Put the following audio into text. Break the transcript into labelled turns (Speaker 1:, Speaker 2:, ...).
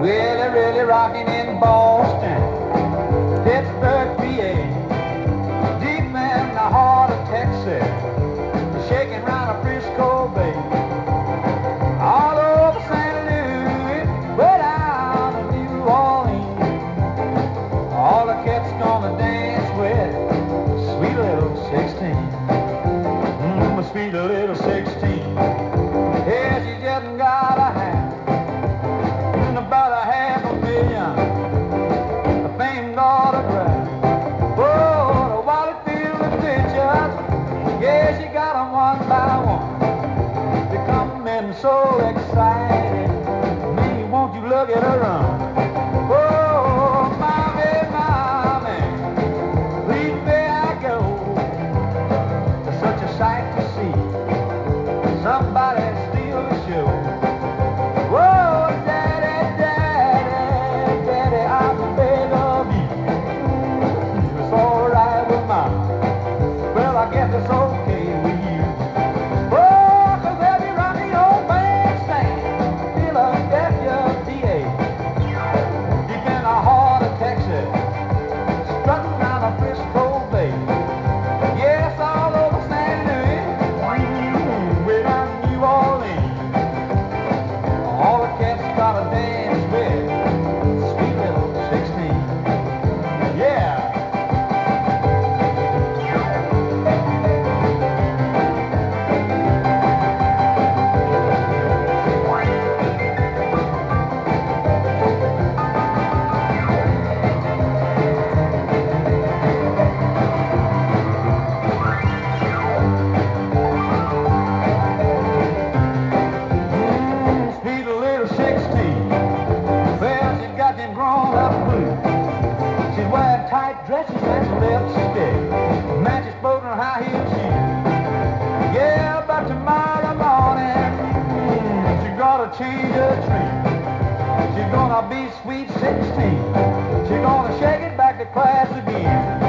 Speaker 1: in Boston, Pittsburgh, PA, deep in the heart of Texas, shaking round a Frisco Bay. All over. Louis, way down to New Orleans, all the cats gonna dance with sweet little 16. Mm, sweet little 16. Yeah, she just got one by one. In so excited. Me, won't you look at her run? And lipstick. Matches both her high heel shoes. Yeah, but tomorrow morning, she's gonna change her tree. She's gonna be sweet 16. She's gonna shake it back to class again.